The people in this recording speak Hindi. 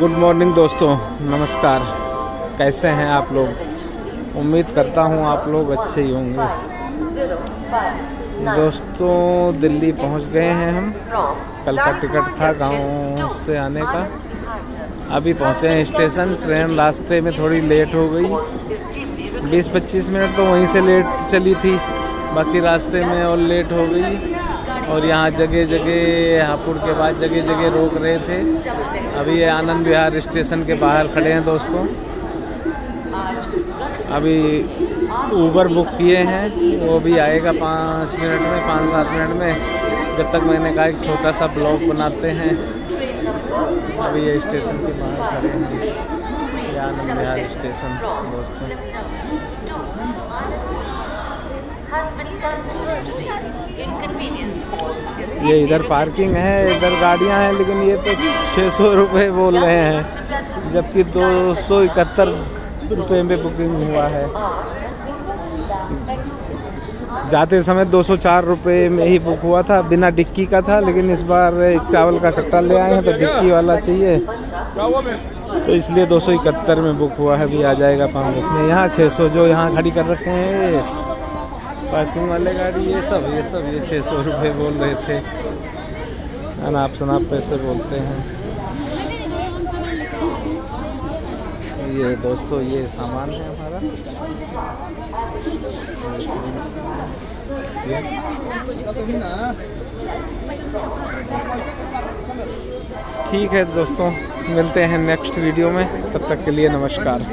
गुड मॉर्निंग दोस्तों. नमस्कार. कैसे हैं आप लोग? उम्मीद करता हूँ आप लोग अच्छे ही होंगे। दोस्तों, दिल्ली पहुँच गए हैं हम. कल का टिकट था गाँव से आने का. अभी पहुँचे हैं स्टेशन. ट्रेन रास्ते में थोड़ी लेट हो गई. 20-25 मिनट तो वहीं से लेट चली थी. बाकी रास्ते में और लेट हो गई. और यहाँ जगह जगह हापुड़ के बाद जगह जगह रोक रहे थे। अभी ये आनंद विहार स्टेशन के बाहर खड़े हैं दोस्तों। अभी ऊबर बुक किए हैं, वो भी आएगा पाँच मिनट में पाँच सात मिनट में, जब तक मैंने कहा एक छोटा सा ब्लॉग बनाते हैं। अभी ये स्टेशन के बाहर खड़े हैं आनंद विहार स्टेशन, दोस्तों। ये इधर पार्किंग है, इधर गाड़ियाँ हैं, लेकिन ये तो छः सौ रुपये बोल रहे हैं, जबकि दो सौ इकहत्तर रुपये में बुकिंग हुआ है। जाते समय दो सौ चार रुपये में ही बुक हुआ था, बिना डिक्की का था, लेकिन इस बार एक चावल का कट्टा ले आए हैं तो डिक्की वाला चाहिए। तो इसलिए दो सौ इकहत्तर में बुक हुआ है, अभी आ जाएगा पाँच दस में। यहाँ छः सौ जो यहाँ खड़ी कर रखे हैं पार्किंग वाले गाड़ी, ये सब ये सब, ये छः सौ रुपये बोल रहे थे। अनाप शनाप पैसे बोलते हैं। ये दोस्तों, ये सामान है हमारा। ठीक है दोस्तों, मिलते हैं नेक्स्ट वीडियो में। तब तक के लिए नमस्कार।